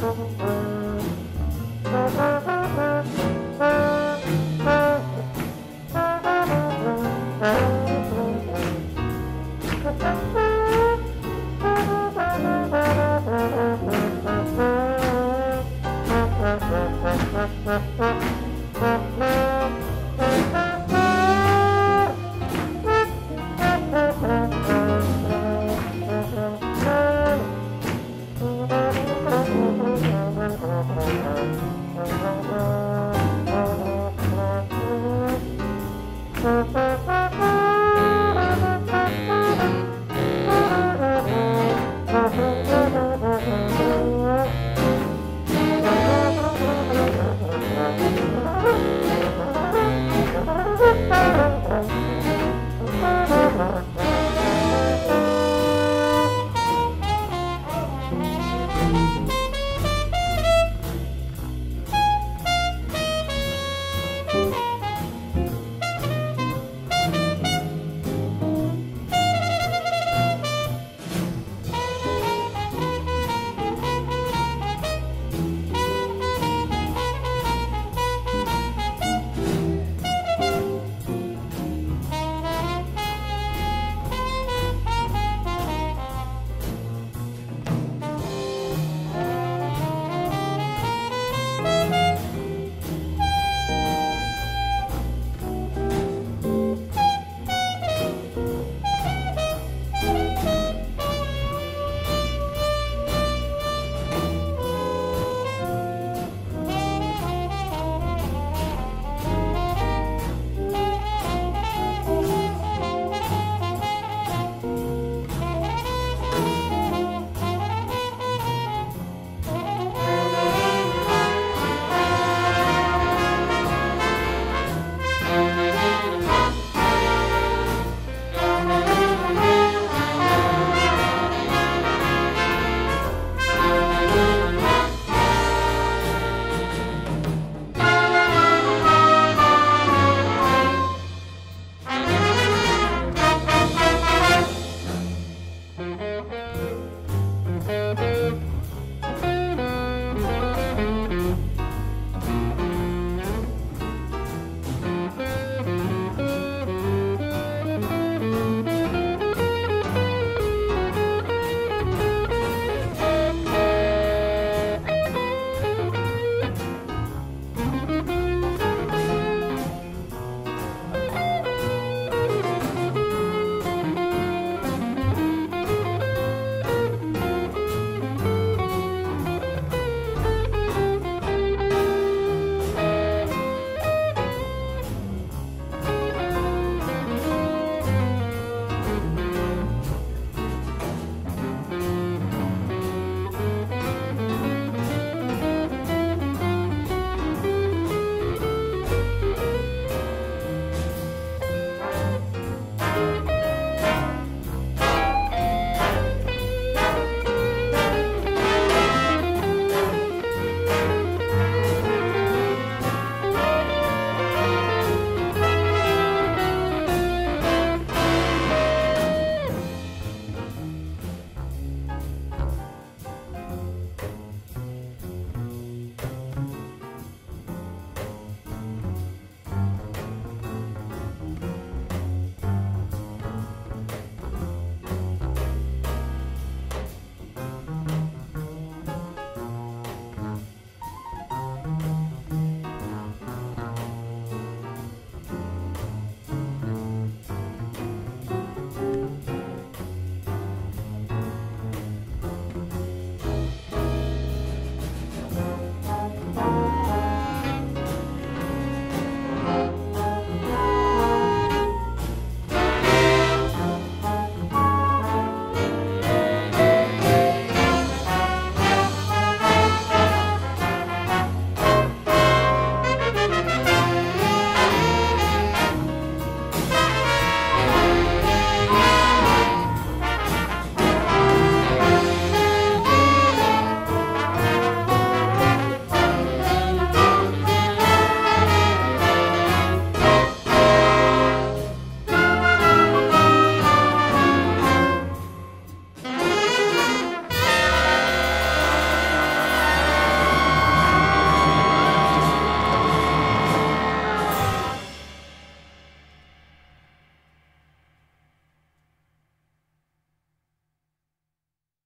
Ha ha ha.